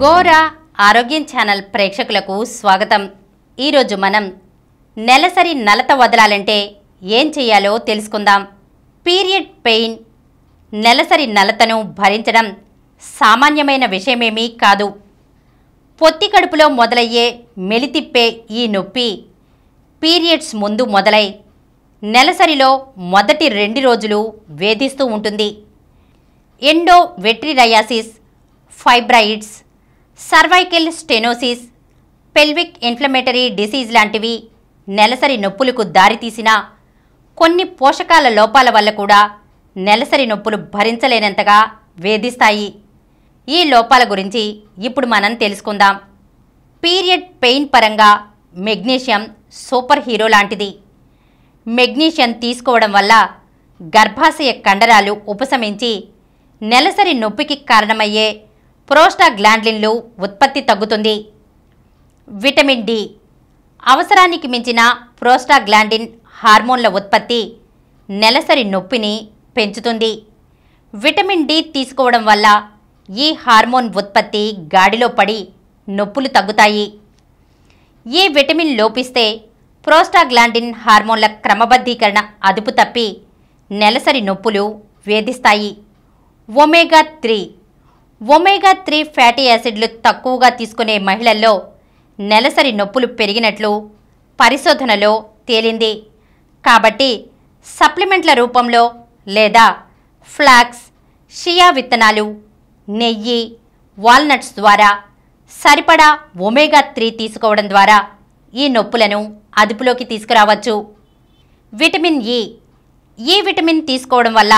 గోరా ఆరోగ్యం ఛానల్ ప్రేక్షకులకు స్వాగతం. ఈరోజు మనం నెలసరి నలత వదలాలంటే ఏం చేయాలో తెలుసుకుందాం. పీరియడ్ పెయిన్ నెలసరి నలతను భరించడం సామాన్యమైన విషయమేమీ కాదు. పొత్తి కడుపులో మొదలయ్యే మెలితిప్పే ఈ నొప్పి పీరియడ్స్ ముందు మొదలై నెలసరిలో మొదటి రెండు రోజులు వేధిస్తూ ఉంటుంది. Endometriosis fibroids cervical stenosis pelvic inflammatory disease లాంటివి నెలసరి నొప్పులకు దారితీసిన కొన్ని పోషకాల లోపాల వల్ల కూడా నెలసరి నొప్పులు భరించలేనంతగా వేధిస్తాయి. ఈ లోపాల గురించి ఇప్పుడు మనం తెలుసుకుందాం. పీరియడ్ పెయిన్ పరంగా మెగ్నీషియం సూపర్ హీరో లాంటిది. మెగ్నీషియం తీసుకోవడం వల్ల గర్భాశయ కండరాలు ఉపశమించి నెలసరి నొప్పికి కారణమయ్యే ప్రోస్టాగ్లాండ్లిన్లు ఉత్పత్తి తగ్గుతుంది. Vitamin D. అవసరానికి మించిన ప్రోస్టాగ్లాండిన్ హార్మోన్ల ఉత్పత్తి నెలసరి నొప్పిని పెంచుతుంది. విటమిన్ డి తీసుకోవడం వల్ల ఈ హార్మోన్ ఉత్పత్తి గాడిలో పడి నొప్పులు తగ్గుతాయి. ఈ విటమిన్ లోపిస్తే ప్రోస్టాగ్లాండిన్ హార్మోన్ల క్రమబద్ధీకరణ అదుపు తప్పి నెలసరి నొప్పులు వేధిస్తాయి. Omega three omega three fatty యాసిడ్లు తక్కువగా తీసుకునే మహిళల్లో నెలసరి నొప్పులు పెరిగినట్లు పరిశోధనలో తేలింది. కాబట్టి సప్లిమెంట్ల రూపంలో లేదా ఫ్లాక్స్ షియా విత్తనాలు నెయ్యి వాల్నట్స్ ద్వారా సరిపడా ఒమేగా త్రీ తీసుకోవడం ద్వారా ఈ నొప్పులను అదుపులోకి తీసుకురావచ్చు. విటమిన్ ఇ ఈ విటమిన్ తీసుకోవడం వల్ల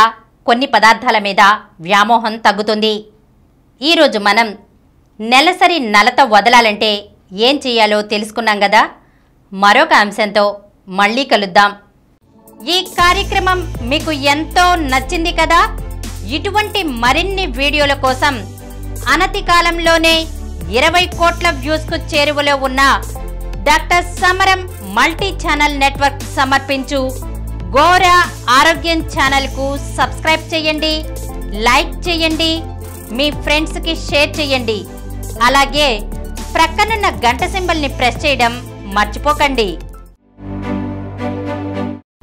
కొన్ని పదార్థాల మీద వ్యామోహం తగ్గుతుంది. ఈరోజు మనం నెలసరి నలత వదలాలంటే ఏం చేయాలో తెలుసుకున్నాం కదా మరొక అంశంతో మళ్ళీ కలుద్దాం. ఈ కార్యక్రమం మీకు ఎంతో నచ్చింది కదా? ఇటువంటి మరిన్ని వీడియోల కోసం అనతి కాలంలోనే ఇరవై కోట్ల వ్యూస్కు చేరువలో ఉన్న డాక్టర్ సమరం మల్టీ ఛానల్ నెట్వర్క్ సమర్పించు గోరా ఆరోగ్యం ఛానల్కు సబ్స్క్రైబ్ చేయండి లైక్ చేయండి మీ ఫ్రెండ్స్కి షేర్ చేయండి అలాగే ప్రక్కనున్న గంట సింబల్ని ప్రెస్ చేయడం మర్చిపోకండి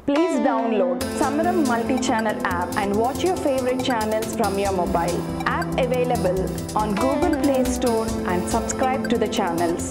please download Samaram multi channel app and watch your favourite channels from your mobile app available on Google Play Store and subscribe to the channels